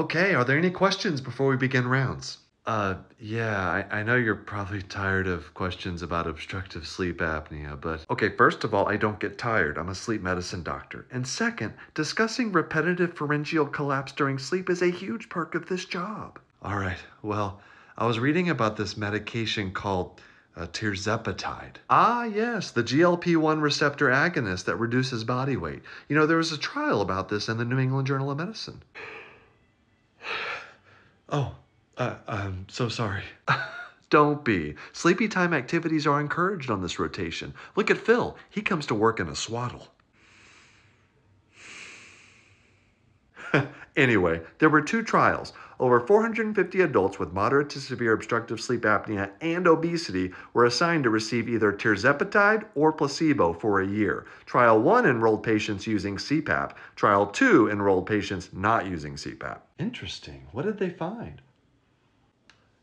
Okay, are there any questions before we begin rounds? Uh, yeah, I, I know you're probably tired of questions about obstructive sleep apnea, but okay, first of all, I don't get tired. I'm a sleep medicine doctor. And second, discussing repetitive pharyngeal collapse during sleep is a huge perk of this job. All right, well, I was reading about this medication called uh, tirzepatide. Ah, yes, the GLP 1 receptor agonist that reduces body weight. You know, there was a trial about this in the New England Journal of Medicine. Oh, uh, I'm so sorry. Don't be. Sleepy time activities are encouraged on this rotation. Look at Phil. He comes to work in a swaddle. anyway, there were two trials. Over 450 adults with moderate to severe obstructive sleep apnea and obesity were assigned to receive either tirzepatide or placebo for a year. Trial 1 enrolled patients using CPAP. Trial 2 enrolled patients not using CPAP. Interesting. What did they find?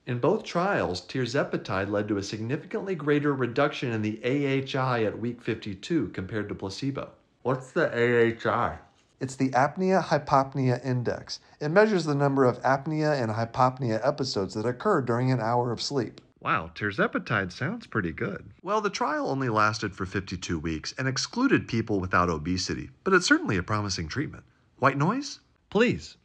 In both trials, tirzepatide led to a significantly greater reduction in the AHI at week 52 compared to placebo. What's the AHI? It's the apnea hypopnea index. It measures the number of apnea and hypopnea episodes that occur during an hour of sleep. Wow, tirzepatide sounds pretty good. Well, the trial only lasted for 52 weeks and excluded people without obesity, but it's certainly a promising treatment. White noise? Please.